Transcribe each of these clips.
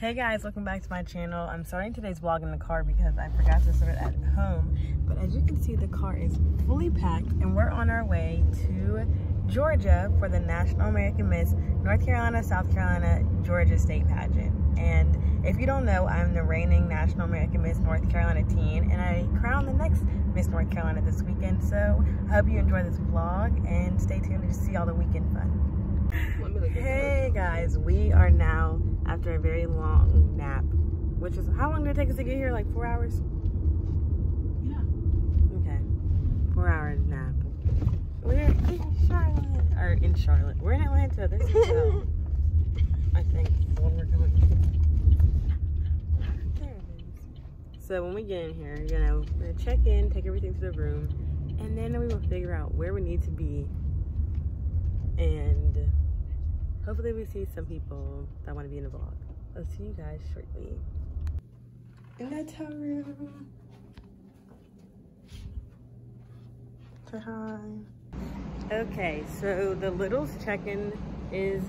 Hey guys, welcome back to my channel. I'm starting today's vlog in the car because I forgot to start at home. But as you can see, the car is fully packed and we're on our way to Georgia for the National American Miss North Carolina, South Carolina, Georgia State Pageant. And if you don't know, I'm the reigning National American Miss North Carolina teen and I crown the next Miss North Carolina this weekend. So I hope you enjoy this vlog and stay tuned to see all the weekend fun. Hey guys, we are now after a very long nap, which is how long did it take us to get here? Like four hours? Yeah. Okay, four hours nap. We're in Charlotte, or in Charlotte. We're in Atlanta. There's a hotel. I think we're going. There it is. So when we get in here, you know, we're gonna check in, take everything to the room, and then we will figure out where we need to be and hopefully we see some people that want to be in the vlog. I'll see you guys shortly. In the hotel room. Say hi. Okay, so the Littles check-in is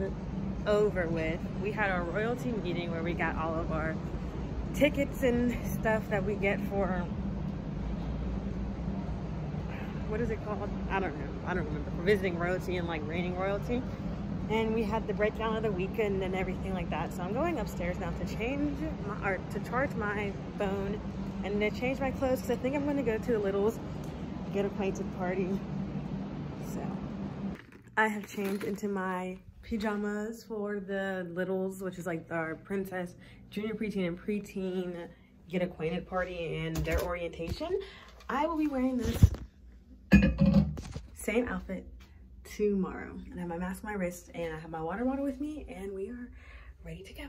over with. We had our royalty meeting where we got all of our tickets and stuff that we get for what is it called? I don't know. I don't remember. For visiting royalty and like reigning royalty. And we had the breakdown of the weekend and everything like that. So I'm going upstairs now to change my, or to charge my phone and to change my clothes because I think I'm going to go to the Littles, get acquainted party. So I have changed into my pajamas for the Littles, which is like our princess, junior preteen, and preteen get acquainted party and their orientation. I will be wearing this same outfit tomorrow. And I have my mask on my wrist and I have my water bottle with me and we are ready to go.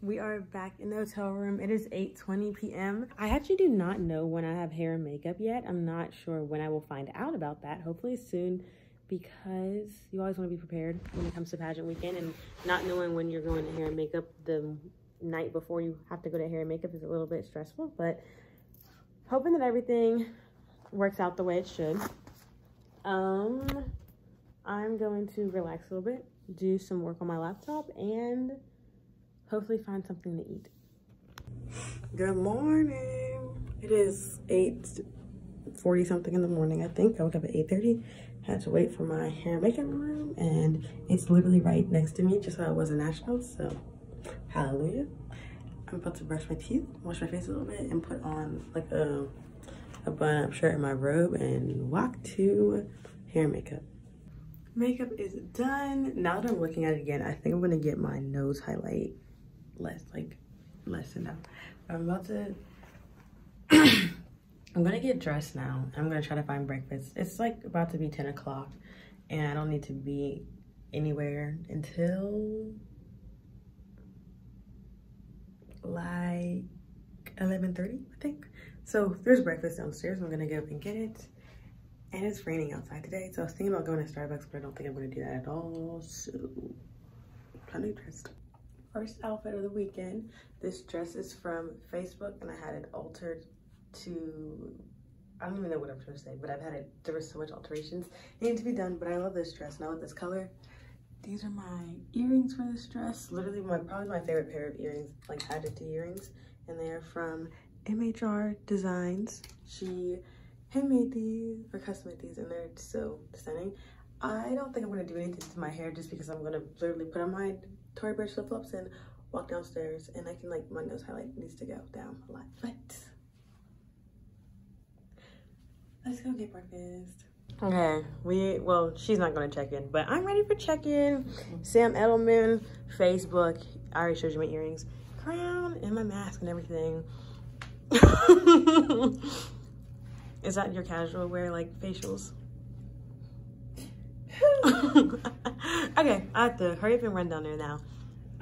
We are back in the hotel room. It is 8.20 p.m. I actually do not know when I have hair and makeup yet. I'm not sure when I will find out about that. Hopefully soon because you always want to be prepared when it comes to pageant weekend and not knowing when you're going to hair and makeup the night before you have to go to hair and makeup is a little bit stressful, but hoping that everything works out the way it should. Um, I'm going to relax a little bit, do some work on my laptop, and hopefully find something to eat. Good morning. It is 8.40 something in the morning, I think. I woke up at 8.30. Had to wait for my hair makeup room, and it's literally right next to me, just so I was a national, so hallelujah. I'm about to brush my teeth wash my face a little bit and put on like a a button-up shirt and my robe and walk to hair makeup. Makeup is done. Now that i'm looking at it again i think i'm gonna get my nose highlight less like less enough i'm about to i'm gonna get dressed now. I'm gonna try to find breakfast. It's like about to be 10 o'clock and i don't need to be anywhere until like 11.30, I think. So there's breakfast downstairs. I'm gonna go up and get it. And it's raining outside today. So I was thinking about going to Starbucks, but I don't think I'm gonna do that at all. So I'm kind of dressed. First outfit of the weekend. This dress is from Facebook and I had it altered to, I don't even know what I'm trying to say, but I've had it, there was so much alterations needing to be done, but I love this dress. Now with this color, these are my earrings for this dress. Literally my probably my favorite pair of earrings, like added to earrings. And they're from MHR Designs. She handmade these or custom made these and they're so stunning. I don't think I'm gonna do anything to my hair just because I'm gonna literally put on my Tory Burch flip flops and walk downstairs and I can like my nose highlight needs to go down a lot. But let's go get breakfast. Okay, we, well, she's not gonna check in, but I'm ready for check-in. Sam Edelman, Facebook, I already showed you my earrings, crown, and my mask and everything. Is that your casual wear, like facials? okay, I have to hurry up and run down there now.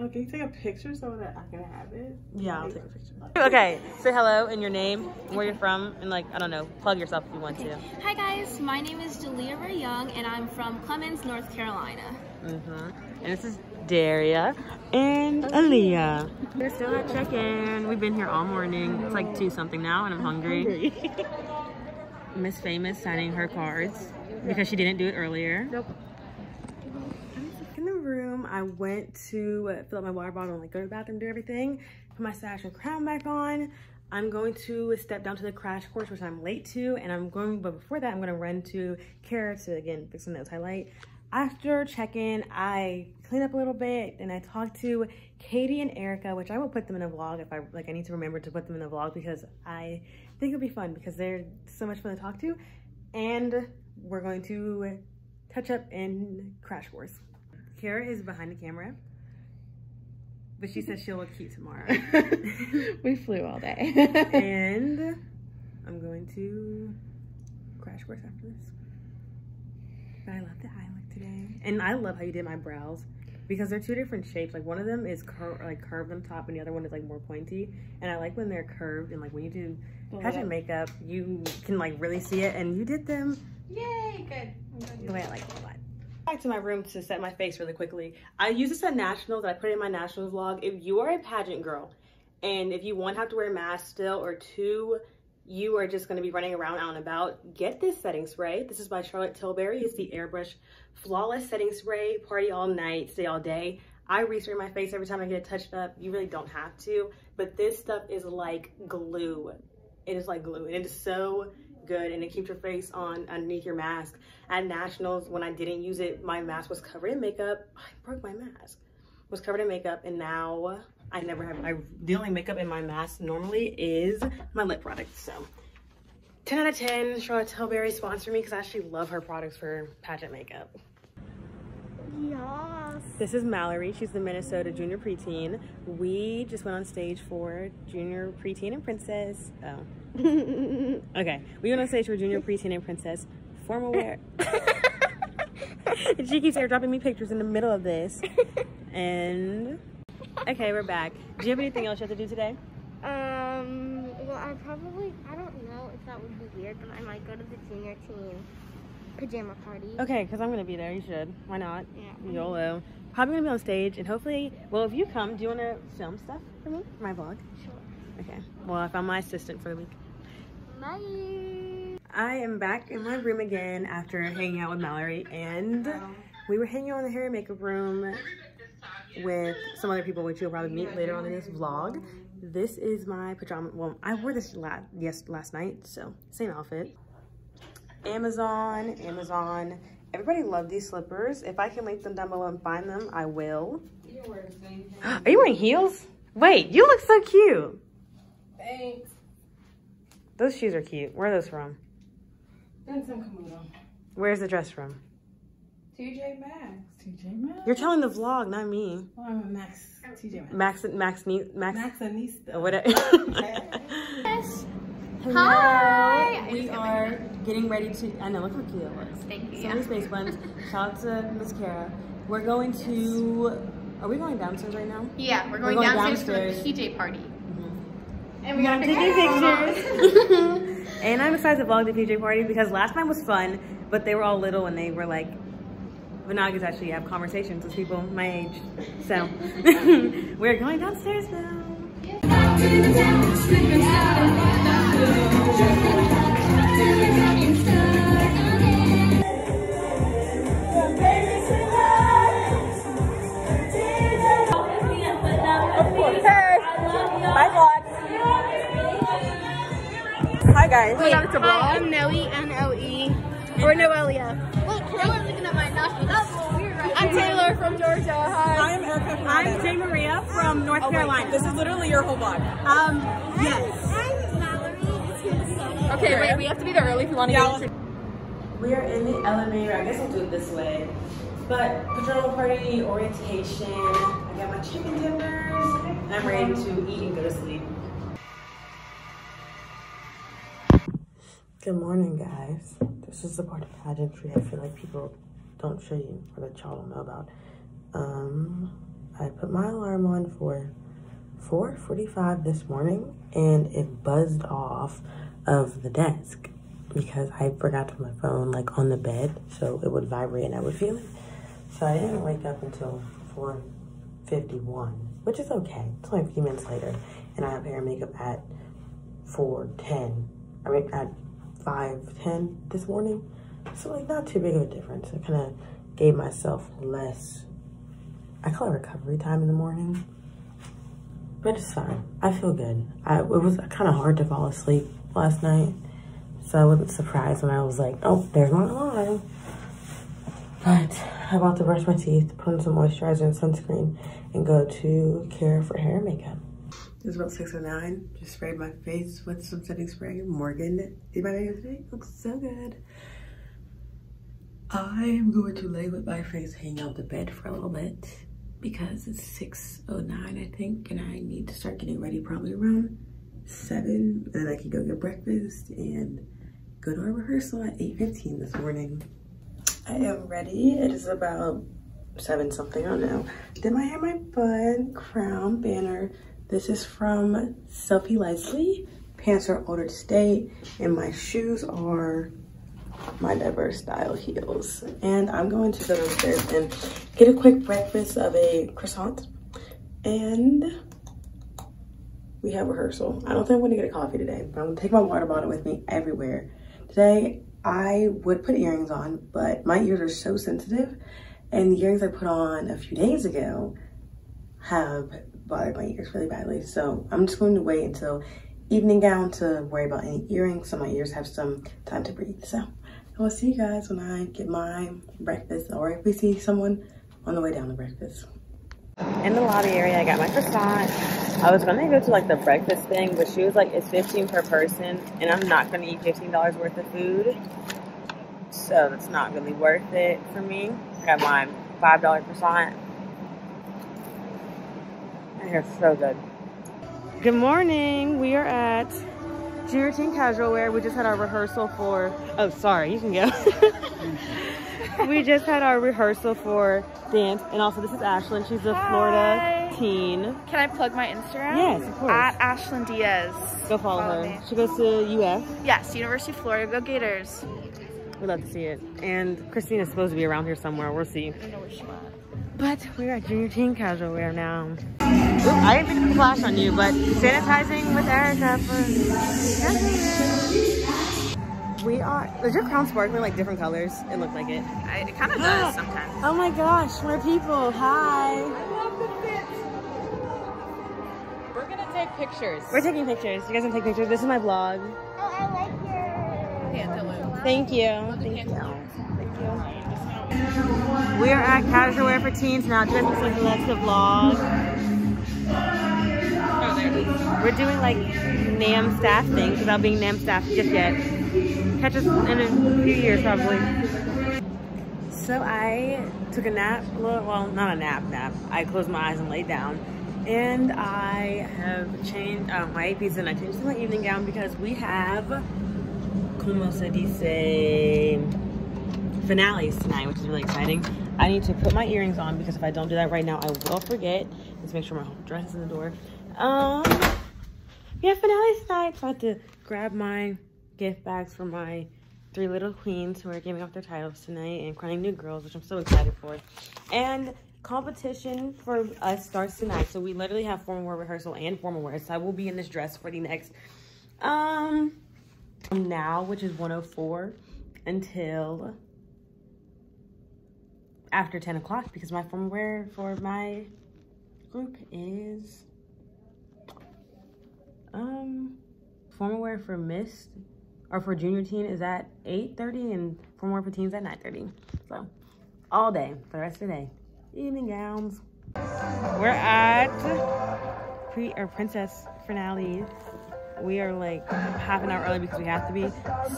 Oh, can you take a picture so that I can have it? Yeah, I'll take a picture. Okay, say hello and your name, and where you're from, and like, I don't know, plug yourself if you want to. Hi guys, my name is Jalea Ray Young and I'm from Clemmons, North Carolina. Mm-hmm. And this is Daria and Aaliyah. We're still at check-in. We've been here all morning. It's like two something now and I'm hungry. Miss Famous signing her cards. because she didn't do it earlier. Nope. The I went to uh, fill up my water bottle and like go to the bathroom, do everything, put my sash and crown back on. I'm going to step down to the crash course, which I'm late to, and I'm going, but before that, I'm gonna run to Kara to, again, fix the nose highlight. After check-in, I clean up a little bit, and I talk to Katie and Erica, which I will put them in a vlog if I, like, I need to remember to put them in a vlog because I think it'll be fun because they're so much fun to talk to. And we're going to touch up in crash course. Kara is behind the camera, but she says she'll look cute tomorrow. we flew all day. and I'm going to crash course after this. But I love the eye look today. And I love how you did my brows because they're two different shapes. Like one of them is cur- like curved on top and the other one is like more pointy. And I like when they're curved and like when you do pageant makeup, you can like really see it. And you did them Yay, good. the way I like it a lot. Back to my room to set my face really quickly. I use this at nationals. that I put in my nationals vlog. If you are a pageant girl, and if you one have to wear a mask still, or two, you are just going to be running around out and about, get this setting spray. This is by Charlotte Tilbury. It's the Airbrush Flawless Setting Spray. Party all night, stay all day. I respray my face every time I get it touched up. You really don't have to, but this stuff is like glue. It is like glue, and it is so good and it keeps your face on underneath your mask. At nationals, when I didn't use it, my mask was covered in makeup. I broke my mask. Was covered in makeup and now I never have, I, the only makeup in my mask normally is my lip product. So 10 out of 10, Charlotte Tilbury sponsor me because I actually love her products for pageant makeup. This is Mallory. She's the Minnesota Junior Preteen. We just went on stage for Junior Preteen and Princess. Oh. okay. We went on stage for Junior Preteen and Princess formal wear. and she keeps airdropping me pictures in the middle of this. And okay, we're back. Do you have anything else you have to do today? Um, well, I probably, I don't know if that would be weird, but I might go to the junior team pajama party. Okay, because I'm gonna be there. You should. Why not? Yeah. YOLO. Probably gonna be on stage, and hopefully, well, if you come, do you want to film stuff for me for my vlog? Sure. Okay. Well, I found my assistant for the week. Bye. I am back in my room again after hanging out with Mallory, and oh. we were hanging out in the hair and makeup room with some other people, which you'll probably meet later on in this vlog. This is my pajama. Well, I wore this last yes last night, so same outfit. Amazon, Amazon. Everybody loved these slippers. If I can link them down below and find them, I will. Are you wearing heels? Wait, you look so cute. Thanks. Those shoes are cute. Where are those from? Vince Camuto. Where's the dress from? TJ Maxx. TJ Maxx. You're telling the vlog, not me. Oh, I'm a Max. TJ Maxx. Max, Max, Ne- Max, Maxanista. or whatever. Yes. Hello. Hi. We are getting ready to. I know. Look how cute it looks. Thank you. So many space buns. Shout out to Miss Kara. We're going to. Are we going downstairs right now? Yeah, we're going, going downstairs, downstairs. for the PJ party. Mm-hmm. And we got taking pictures. and I'm excited to vlog the PJ party because last time was fun, but they were all little and they were like, Vanagas actually have conversations with people my age. So we're going downstairs now. Hi guys. Hi, I'm Noe, N-O-E, or Noelia. Wait, Noel's looking at my nostrils. That's weird right I'm Taylor from Georgia. Hi. I'm Erica I'm JaiMaria from North Carolina. This is literally your whole vlog. Um, yes. Okay, wait, we have to be there early if you want to Yeah, get We are in the elevator. I guess I'll do it this way. But pajama party, orientation. I got my chicken dippers. And I'm ready to eat and go to sleep. Good morning, guys. This is the part of pageantry I feel like people don't show you or that y'all don't know about. Um, I put my alarm on for 4.45 this morning and it buzzed off of the desk because I forgot to put my phone like on the bed so it would vibrate and I would feel it. So I didn't wake up until 4.51, which is okay. It's only a few minutes later and I have hair and makeup at 4.10. I mean at 5.10 this morning. So like not too big of a difference. I kind of gave myself less, I call it recovery time in the morning. But it's fine. I feel good. I, it was kind of hard to fall asleep last night. So I wasn't surprised when I was like, oh, there's my alarm. But I'm about to brush my teeth, put on some moisturizer and sunscreen, and go to Care for Hair and Makeup. It's about 6.09. Just sprayed my face with some setting spray. Morgan did my makeup today. Looks so good. I am going to lay with my face hanging out the bed for a little bit because it's 6.09 I think and I need to start getting ready probably around 7 and then I can go get breakfast and go to our rehearsal at 8.15 this morning. I am ready. It is about 7 something, I don't know. Did my hair, my bun, crown, banner. This is from Sophie Leslie. Pants are Altered State and my shoes are my diverse style heels. And I'm going to go downstairs and get a quick breakfast of a croissant. And we have rehearsal. I don't think I'm gonna get a coffee today, but I'm gonna take my water bottle with me everywhere. Today, I would put earrings on, but my ears are so sensitive and the earrings I put on a few days ago have bothered my ears really badly. So I'm just going to wait until evening gown to worry about any earrings so my ears have some time to breathe. So I will see you guys when I get my breakfast or if we see someone on the way down to breakfast. In the lobby area, I got my croissant. I was gonna go to like the breakfast thing, but she was like, it's 15 per person, and I'm not gonna eat $15 worth of food. So it's not really worth it for me. I got my $5 croissant. And it's so good. Good morning. We are at Junior Casual Wear. We just had our rehearsal for, oh, sorry, you can go. we just had our rehearsal for dance. And also, this is Ashlyn. She's a Florida teen. Can I plug my Instagram? Yes, of course. At Ashlyn Diaz. Go follow Follow her. me. She goes to UF. Yes, University of Florida. Go Gators. We'd love to see it. And Christina's supposed to be around here somewhere. We'll see. I know where she went. But we're at Junior Teen Casual Wear now. Oop, I didn't mean to flash on you, but sanitizing with Erica for We are, is your crown sparkling like different colors? It looked like it. I, it kind of does sometimes. Oh my gosh, more people. Hi. I love the fit. We're gonna take pictures. We're taking pictures. You guys can take pictures. This is my vlog. Oh, I like your. Cantaloupe. Thank you. Thank you. Thank you. We are at Casual Wear for Teens now. Do you guys want to see the the vlog? Oh, there it is. We're doing like NAM staff things without being NAM staff just yet. Catch us in a few years probably. So I took a nap, well, not a nap nap. I closed my eyes and laid down. And I have changed uh, my APs and I changed to my evening gown because we have, como se dice, finales tonight, which is really exciting. I need to put my earrings on because if I don't do that right now, I will forget. Let's make sure my dress is in the door. Um, yeah, finales tonight. So I have to grab my gift bags for my three little queens who are giving off their titles tonight and crowning new girls, which I'm so excited for. And competition for us starts tonight. So we literally have formal wear rehearsal and formal wear. So I will be in this dress for the next um now, which is 104 until after 10 o'clock because my formal wear for my group is um formal wear for mist or for junior teen is at 8.30 and for more for teens at 9.30 so all day for the rest of the day. Evening gowns. We're at pre or princess finale we are like half an hour early because we have to be.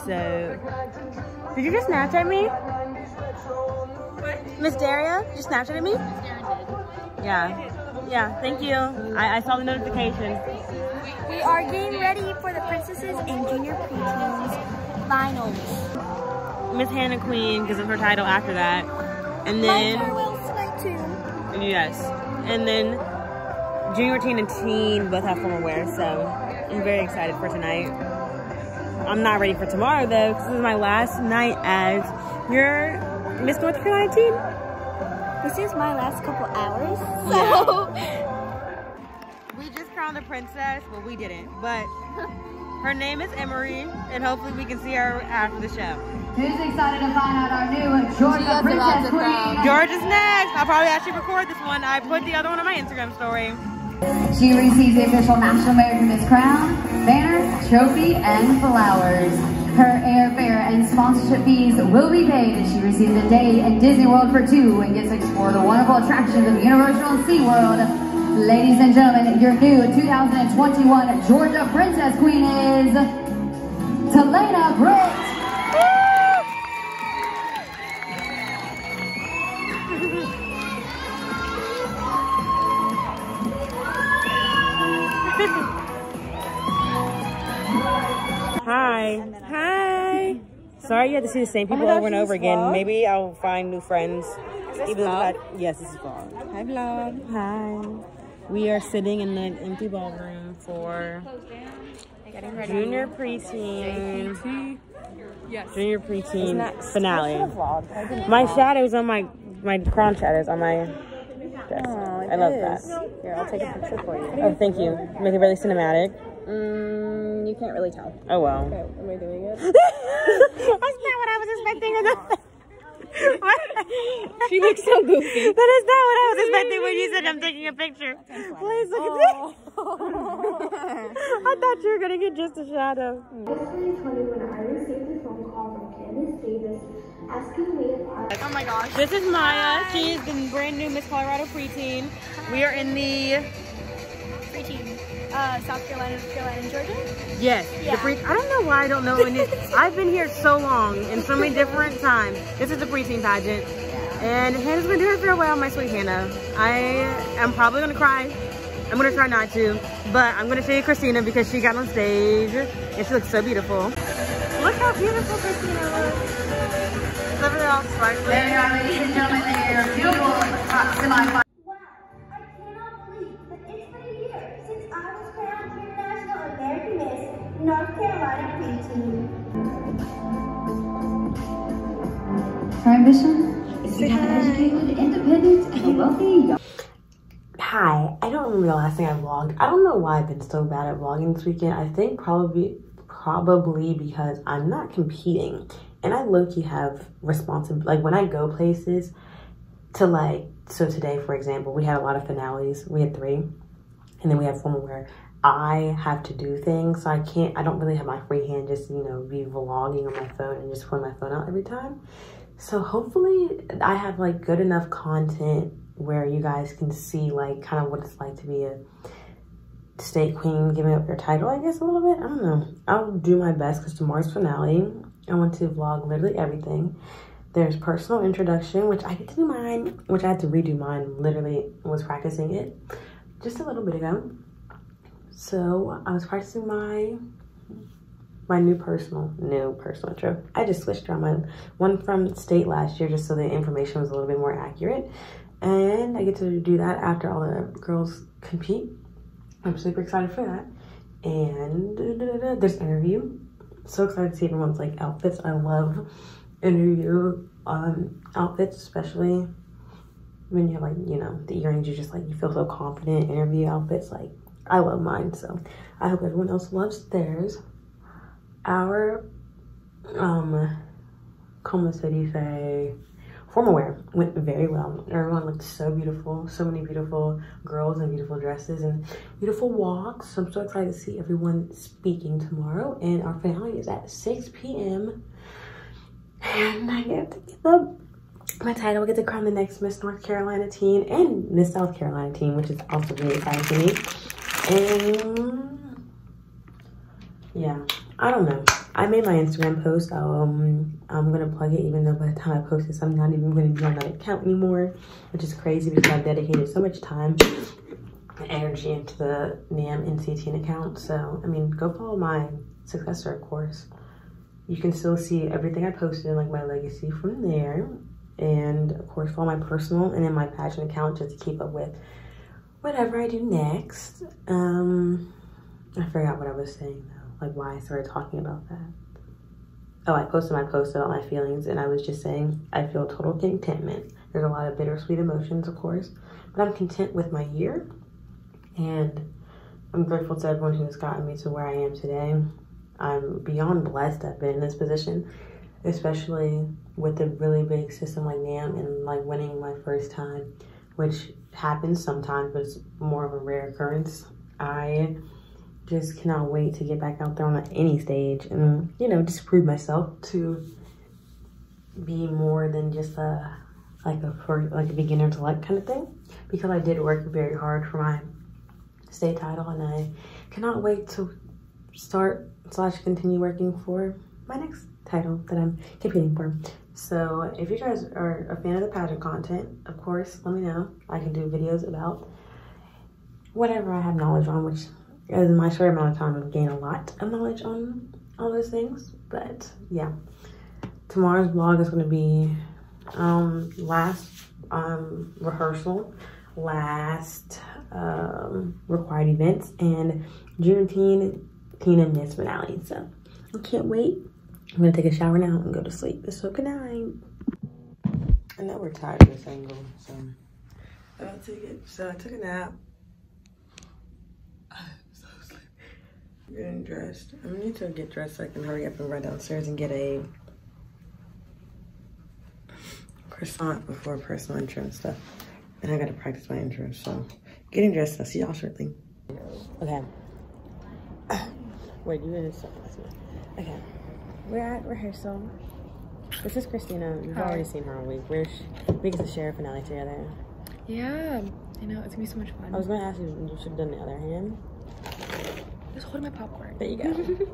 So did you just snapchat at me? Miss daria you snapchat at me? Yeah. Yeah thank you. I, I saw the notification We are getting ready for the princesses and junior preteens finals. miss hannah queen because of her title after that and My then farewell tonight too. Yes. And then junior teen and teen both have formal wear, so I'm very excited for tonight. I'm not ready for tomorrow though, because this is my last night as your Miss North Carolina teen. This is my last couple hours. so... just crowned a princess. Well, we didn't, but Her name is Emery, and hopefully we can see her after the show. Who's excited to find out our new Georgia Princess Queen? George is next. I'll probably actually record this one. I put the other one on my Instagram story. She receives the official National American Miss Crown, banner, trophy, and flowers. Her airfare and sponsorship fees will be paid as she receives a day in Disney World for two and gets to explore the wonderful attractions of Universal and SeaWorld. Ladies and gentlemen, your new 2021 Georgia Princess Queen is Talena Britt. Hi. Hi. Sorry you had to see the same people over and over again. Maybe I'll find new friends. Even though I, yes, this is vlog. Hi vlog. Hi. We are sitting in an empty ballroom for junior preteen. Yes. Junior preteen finale. My shadows on my my crown shadows on my dress. I love that. Here, I'll take a picture for you. Oh, thank you. Make it really cinematic. Mm, you can't really tell. Oh well. Okay, am I doing it? That's not what I was expecting. She looks so goofy. That is not what I was expecting when you said I'm taking a picture. Please look at oh. this. I thought you were gonna get just a shadow. August 2020 when I received a phone call from Candace Davis asking me if I Oh my gosh. This is Maya. She is the brand new Miss Colorado preteen. We are in the Preteen. Uh, South Carolina, North Carolina, and Georgia. yes. The pre- I don't know why I don't know. When it, I've been here so long in so many different times. This is the preteen pageant, and Hannah's been doing it for a while. My sweet Hannah. I am probably gonna cry. I'm gonna try not to, but I'm gonna show you Christina because she got on stage and she looks so beautiful. Look how beautiful Christina looks. Look at her all sparkly. There you are, ladies and gentlemen, your beautiful uh, Her ambition is to become an educated, independent, and wealthy young Hi, I don't remember the last thing I vlogged. I don't know why I've been so bad at vlogging this weekend. I think probably probably because I'm not competing. And I low-key have responsibility. Like when I go places to like, so today, for example, we had a lot of finales. We had three. And then we have one where I have to do things. So I can't, I don't really have my free hand just, you know, be vlogging on my phone and just pulling my phone out every time. So hopefully I have like good enough content where you guys can see like kind of what it's like to be a state queen giving up your title, I guess a little bit. I don't know. I'll do my best because tomorrow's finale. I want to vlog literally everything. There's personal introduction, which I get to do mine, which I had to redo mine. Literally was practicing it just a little bit ago. So I was practicing my my new personal, new personal intro. I just switched around my one from state last year just so the information was a little bit more accurate. And I get to do that after all the girls compete. I'm super excited for that. And da, da, da, there's interview. So excited to see everyone's like outfits. I love interview um, outfits, especially when you have like, you know, the earrings, you're just like, you feel so confident. Interview outfits, like, I love mine. So I hope everyone else loves theirs. Our, um, como se dice, formal wear went very well. Everyone looked so beautiful. So many beautiful girls in beautiful dresses and beautiful walks. So I'm so excited to see everyone speaking tomorrow. And our finale is at 6 p.m. And I get to give up my title. I get to crown the next Miss North Carolina teen and Miss South Carolina teen, which is also really exciting to me. And yeah, I don't know. I made my Instagram post. Um, I'm gonna plug it, even though by the time I post this, I'm not even gonna be on that account anymore, which is crazy because I've dedicated so much time and energy into the NAM NCT account. So, I mean, go follow my successor, of course. You can still see everything I posted and like my legacy from there. And of course, follow my personal and then my passion account just to keep up with whatever I do next. Um, I forgot what I was saying though, like why I started talking about that. Oh, I posted my post about my feelings and I was just saying I feel total contentment. There's a lot of bittersweet emotions, of course, but I'm content with my year and I'm grateful to everyone who has gotten me to where I am today. I'm beyond blessed I've been in this position, especially with a really big system like NAM and like winning my first time, which happens sometimes, but it's more of a rare occurrence. I just cannot wait to get back out there on any stage and, you know, just prove myself to be more than just a like a for like a beginner to like kind of thing because I did work very hard for my state title and I cannot wait to start slash continue working for my next title that I'm competing for. So if you guys are a fan of the pageant content, of course, let me know. I can do videos about whatever I have knowledge on, which in my short amount of time I've gained a lot of knowledge on all those things. But yeah, tomorrow's vlog is gonna be um, last um, rehearsal, last um, required events, and Juneteenth Tina Miss finale. So I can't wait. I'm gonna take a shower now and go to sleep. So good night. I know we're tired of this angle, so I'll take it. So I took a nap. I'm so sleepy. Getting dressed. I need to get dressed so I can hurry up and run downstairs and get a croissant before personal intro and stuff. And I gotta practice my intro, so getting dressed. I'll see y'all shortly. Okay. Wait, you didn't stop Okay. We're at rehearsal. This is Christina. You've Hi. already seen her all week. We're we get to share a finale together. Yeah, I know. It's gonna be so much fun. I was gonna ask you, you should have done the other hand. Just holding my popcorn. There you go.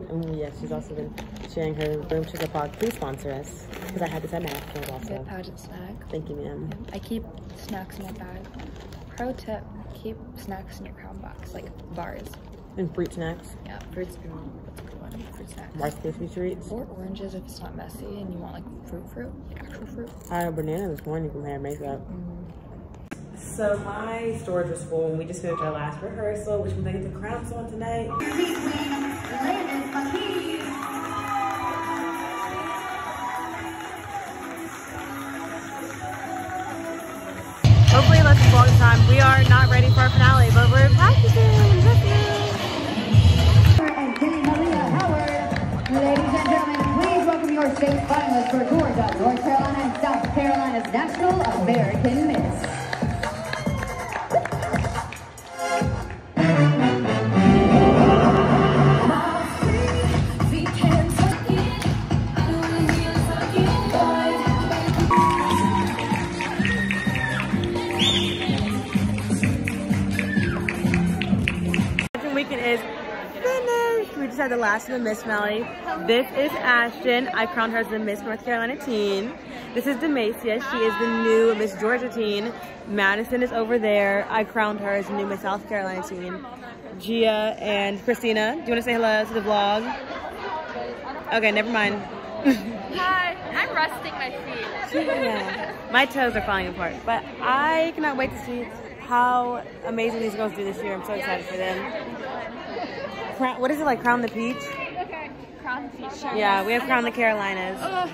Mm, and yeah, she's also been sharing her room sugar pod. Please sponsor us because I had this at napkins also. Get pageant snack. Thank you, ma'am. I keep snacks in my bag. Pro tip: keep snacks in your crown box, like bars. And fruit snacks, Yeah, fruits. Ooh, that's a good one. Fruit snacks. Rice Krispie treats. Or oranges if it's not messy and you want like fruit, fruit, like actual fruit. I had a banana this morning from hair makeup. Mm-hmm. So my storage was full and we just finished our last rehearsal, which we're gonna get the crowns on tonight. Hopefully less a long time. We are not ready for our finale, but we're practicing. and JaiMaria Howard. Ladies and gentlemen, please welcome your state finalists for Georgia, North Carolina, and South Carolina's National American Miss. Just had the last of the Miss Melly. This is Ashton. I crowned her as the Miss North Carolina teen. This is Demacia. She is the new Miss Georgia teen. Madison is over there. I crowned her as the new Miss South Carolina teen. Gia and Christina, do you want to say hello to the vlog? Okay, never mind. Hi, I'm rusting my feet. Yeah. My toes are falling apart, but I cannot wait to see how amazing these girls do this year. I'm so excited for them. Crown, what is it like, Crown the Peach? Crown the peach. Yeah, we have Crown the Carolinas. Ugh.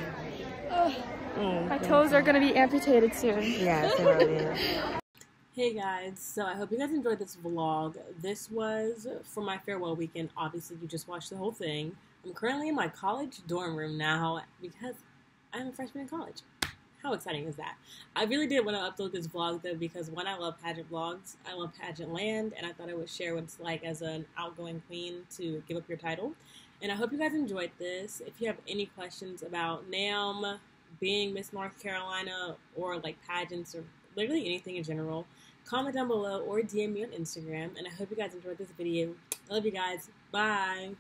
Ugh. Mm. My toes are gonna be amputated soon. Yeah, Hey guys, so I hope you guys enjoyed this vlog. This was for my farewell weekend. Obviously, you just watched the whole thing. I'm currently in my college dorm room now because I'm a freshman in college how exciting is that? I really did want to upload this vlog though because one, I love pageant vlogs, I love pageant land, and I thought I would share what it's like as an outgoing queen to give up your title. And I hope you guys enjoyed this. If you have any questions about NAM, being Miss North Carolina, or like pageants, or literally anything in general, comment down below or DM me on Instagram. And I hope you guys enjoyed this video. I love you guys. Bye.